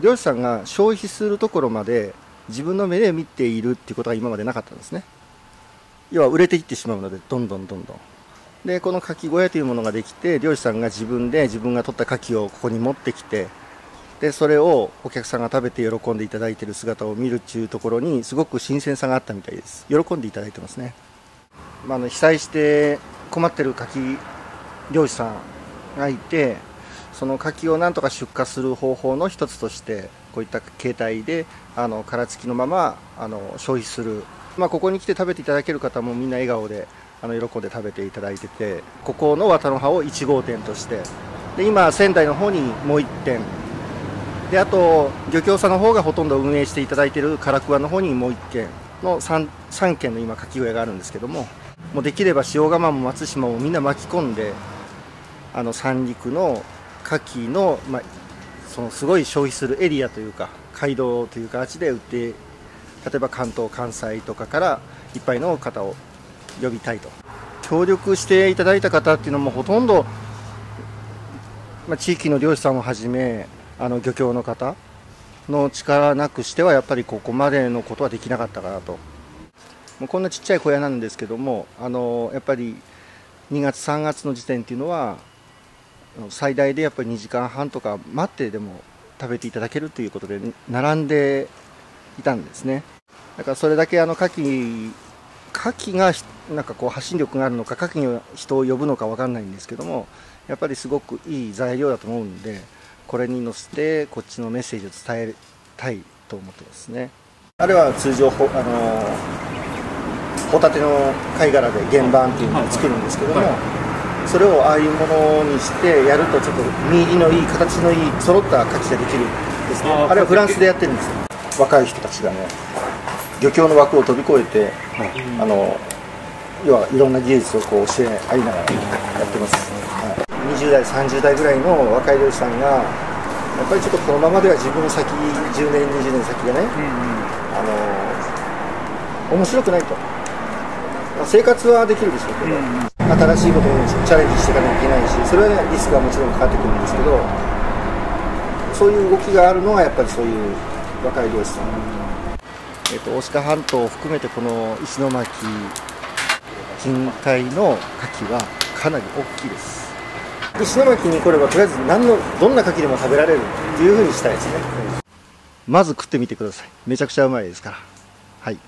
漁師さんが消費するところまで自分の目で見ているっていうことが今までなかったんですね。要は売れていってしまうのでどんどんどんどん。でこの牡蠣小屋というものができて漁師さんが自分で自分が取った牡蠣をここに持ってきてでそれをお客さんが食べて喜んでいただいている姿を見るっていうところにすごく新鮮さがあったみたいです。喜んでいただいてますね、まあ、あの被災して困ってる牡蠣漁師さんがいてその牡蠣をなんとか出荷する方法の一つとしてこういった形態であの殻付きのままあの消費する、まあ、ここに来て食べていただける方もみんな笑顔であの喜んで食べていただいててここの綿の葉を1号店として。で今仙台の方にもう1店。であと漁協さんの方がほとんど運営していただいている唐桑の方にもう1軒の 3, 3軒の今牡蠣小屋があるんですけどももうできれば塩釜も松島もみんな巻き込んであの三陸の牡蠣の、まあ、そのすごい消費するエリアというか街道という形で売って例えば関東関西とかからいっぱいの方を呼びたいと。協力していただいた方っていうのもほとんど、まあ、地域の漁師さんをはじめあの漁協の方の力なくしてはやっぱりここまでのことはできなかったかなと。もうこんなちっちゃい小屋なんですけどもあのやっぱり2月3月の時点っていうのは最大でやっぱり2時間半とか待ってでも食べていただけるということで並んでいたんですね。だからそれだけあの牡蠣牡蠣がなんかこう発信力があるのか牡蠣が人を呼ぶのか分かんないんですけどもやっぱりすごくいい材料だと思うんでこれに乗せてこっちのメッセージを伝えたいと思ってますね。あれは通常あのホタテの貝殻で原板っていうのを作るんですけども、それをああいうものにしてやるとちょっと身入りのいい形のいい揃った牡蠣ができるんですね。あれはフランスでやってるんですよ若い人たちがね漁協の枠を飛び越えて、あの要はいろんな技術をこう教え合いながらやってます、はい、20代30代ぐらいの若い漁師さんがやっぱりちょっとこのままでは自分の先10年20年先がね、あの面白くないと生活はできるでしょうけど、新しいことにチャレンジしていかなきゃいけないしそれは、ね、リスクはもちろんかかってくるんですけどそういう動きがあるのはやっぱりそういう若い漁師さん、えーと、大鹿半島を含めてこの石巻近海の牡蠣はかなり大きいです。石巻に来ればとりあえず何のどんな牡蠣でも食べられるっていうふうにしたいですね。まず食ってみてください。めちゃくちゃうまいですから。はい